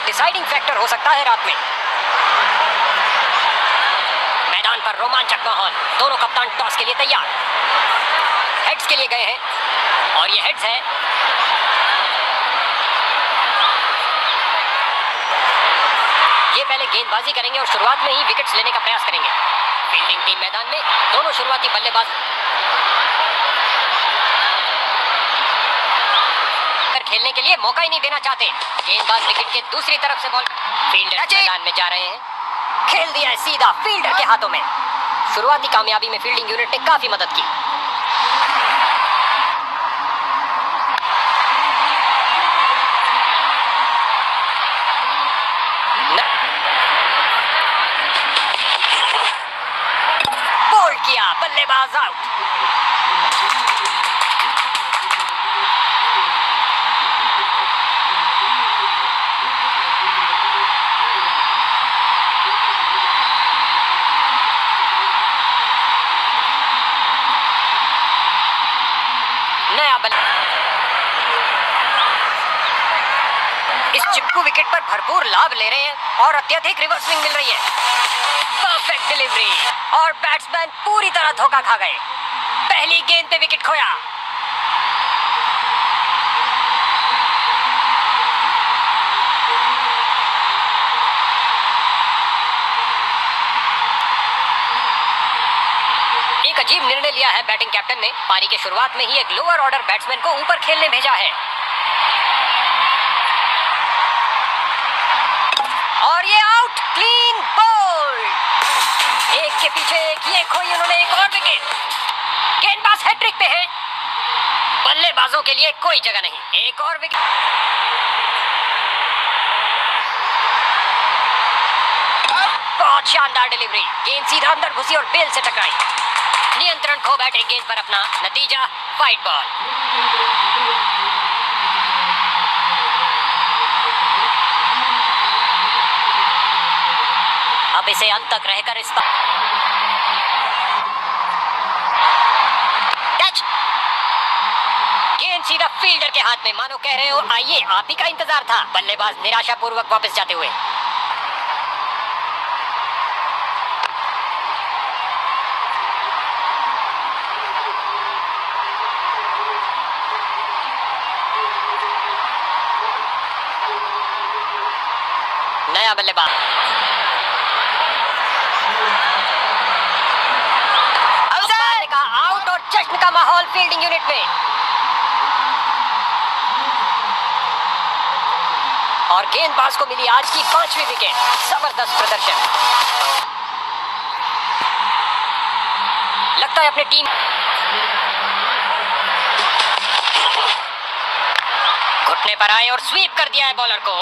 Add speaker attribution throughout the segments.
Speaker 1: एक deciding factor हो सकता है रात में। मैदान पर रोमांचक माहौल। दोनों कप्तान टॉस के लिए तैयार। हेड्स के लिए गए हैं। और ये हेड्स है। ये पहले गेंदबाजी करेंगे और शुरुआत में ही विकेट्स लेने का प्रयास करेंगे। फील्डिंग टीम मैदान में, दोनों शुरुआती बल्लेबाज। खेलने के लिए मौका ही नहीं देना चाहते। गेंदबाज विकेट के दूसरी तरफ़ से बॉल फील्डर मैदान में जा रहे हैं। खेल दिया है सीधा फील्डर के हाथों में। शुरुआती कामयाबी में फील्डिंग यूनिट ने काफ़ी मदद की। बोल्ड किया बल्लेबाज आउट नया बल इस चिपकू विकेट पर भरपूर लाभ ले रहे हैं और अत्यधिक रिवर्स स्विंग मिल रही है। परफेक्ट डिलीवरी और बैट्समैन पूरी तरह धोखा खा गए। पहली गेंद पे विकेट खोया। अजीब निर्णय लिया है बैटिंग कैप्टन ने। पारी के शुरुआत में ही एक लोअर ऑर्डर बैट्समैन को ऊपर खेलने भेजा है। के पीछे ये खोई उन्होंने एक और विकेट गेंदबाज हैट्रिक पे है। बल्लेबाजों के लिए कोई जगह नहीं। एक और विकेट बहुत शानदार डिलीवरी गेंद सीधा अंदर घुसी और बेल से टकराई। नियंत्रण खो बैठे गेंद पर अपना नतीजा वाइट बॉल अब इसे अंत तक रहकर इस टच गेंद सीधा फील्डर के हाथ में, मानो कह रहे हो। आइए, आप ही का इंतज़ार था। बल्लेबाज निराशापूर्वक वापस जाते हुए। नया बल्लेबाज अंपायर ने कहा आउट और माहौल फील्डिंग यूनिट में। और गेंदबाज को मिली आज की पांचवी विकेट ज़बरदस्त प्रदर्शन। लगता है अपनी टीम घुटने पर आए और स्वीप कर दिया है बॉलर को।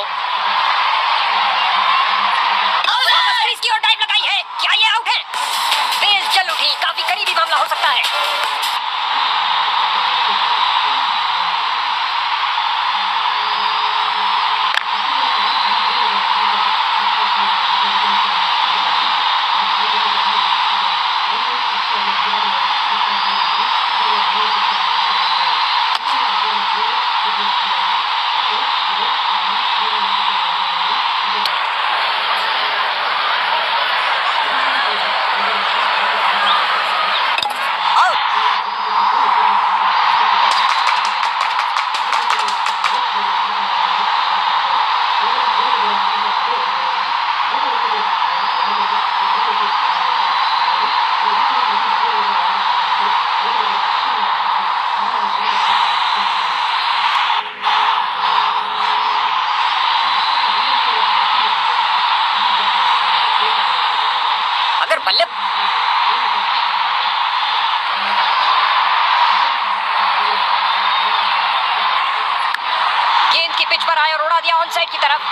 Speaker 1: गेंद की पिच पर आए और उड़ा दिया ऑन साइड की तरफ़।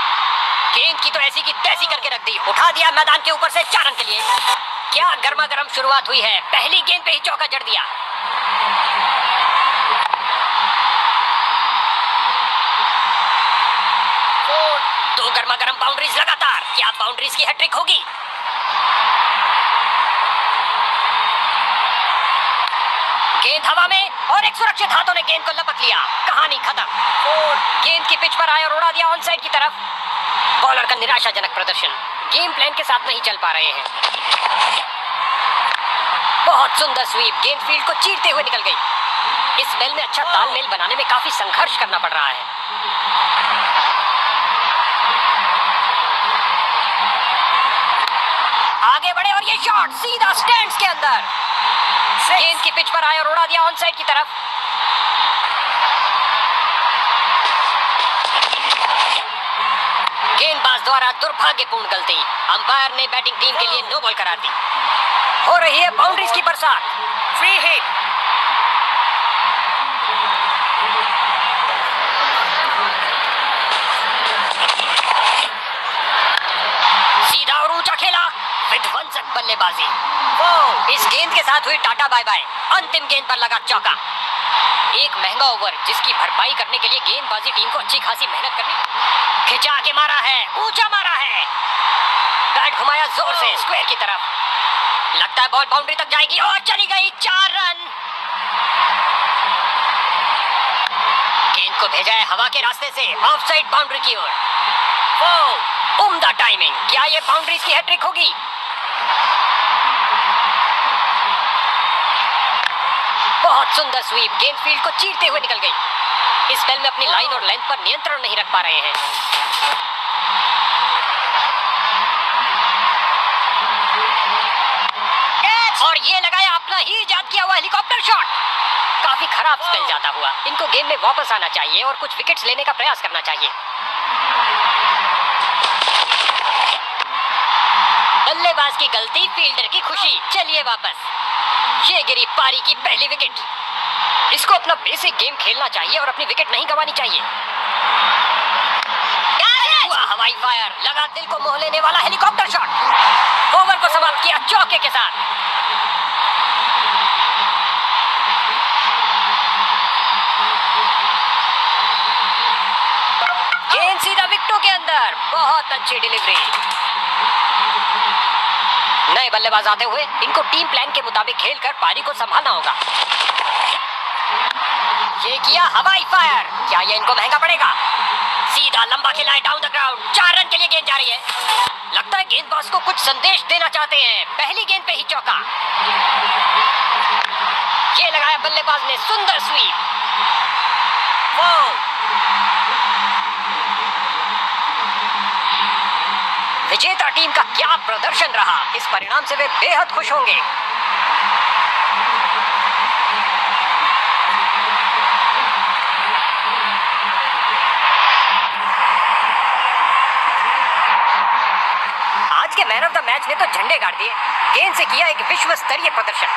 Speaker 1: गेंद की तो ऐसी की तैसी करके रख दी। उठा दिया मैदान के ऊपर से चार के लिए। क्या गर्मा गर्म शुरुआत हुई है? पहली गेंद पे ही चौका जड़ दिया। दो गर्मा गर्म बाउंड्रीज लगातार। क्या बाउंड्रीज की हैट्रिक होगी? गेंद हवा में और एक सुरक्षित हाथों ने गेंद को लपक लिया। कहानी खत्म। गेंद की पिच पर आया और उड़ा दिया ऑन साइड की तरफ़। बॉलर का निराशाजनक प्रदर्शन। गेम प्लान के साथ नहीं चल पा रहे हैं। बहुत सुंदर स्वीप गेंद फ़ील्ड को चीरते हुए निकल गई। इस स्पेल में अच्छा तालमेल बनाने में काफ़ी संघर्ष करना पड़ रहा है। आगे बढ़े और ये शॉट सीधा स्टैंड्स के अंदर। गेंद की पिच पर आए और उड़ा दिया ऑन साइड की तरफ़। गेंदबाज द्वारा दुर्भाग्यपूर्ण गलती। अंपायर ने बैटिंग टीम के लिए नो बॉल करा दी। हो रही है बाउंड्रीज की बरसात। फ्री हिट बल्लेबाजी। इस गेंद के साथ हुई टाटा बाय बाय अंतिम गेंद पर लगा चौका। एक महँगा ओवर जिसकी भरपाई करने के लिए गेंदबाजी टीम को अच्छी खासी मेहनत करनी खिंचा के मारा है ऊँचा मारा है। बैट घुमाया ज़ोर से स्क्वायर की तरफ़। लगता है बॉल बाउंड्री तक जाएगी और चली गई चार रन। गेंद को भेजा है हवा के रास्ते से ऑफ़ साइड बाउंड्री की ओर। वो उम्दा टाइमिंग क्या ये बाउंड्रीज की हैट्रिक होगी? बहुत सुंदर स्वीप। गेंद फ़ील्ड को चीरते हुए निकल गई। इस स्पेल में अपनी लाइन और लेंथ पर नियंत्रण नहीं रख पा रहे हैं। और ये लगाया अपना ही इजाद किया हुआ हेलीकॉप्टर शॉट काफ़ी खराब स्पेल जाता हुआ। इनको गेम में वापस आना चाहिए और कुछ विकेट्स लेने का प्रयास करना चाहिए। बल्लेबाज की गलती फील्डर की खुशी। चलिए वापस। ये गिरी पारी की पहली विकेट इसको अपना बेसिक गेम खेलना चाहिए और अपनी विकेट नहीं गंवानी चाहिए। हवाई फायर लगा दिल को मोह लेने वाला हेलीकॉप्टर शॉट ओवर को समाप्त किया चौके के साथ। गेंद सीधा विकेटों के अंदर। बहुत अच्छी डिलीवरी नए बल्लेबाज आते हुए इनको टीम प्लान के मुताबिक खेलकर पारी को संभालना होगा। ये किया हवाई फायर क्या ये इनको महँगा पड़ेगा? सीधा लंबा खेला है डाउन द ग्राउंड चार रन के लिए गेंद जा रही है। लगता है गेंदबाज को कुछ संदेश देना चाहते हैं। पहली गेंद पे ही चौका। ये लगाया बल्लेबाज ने सुंदर स्वीप विजेता टीम का क्या प्रदर्शन रहा? इस परिणाम से वे बेहद खुश होंगे। आज के मैन ऑफ़ द मैच ने तो झंडे गाड़ दिए। गेंद से किया एक विश्व स्तरीय प्रदर्शन।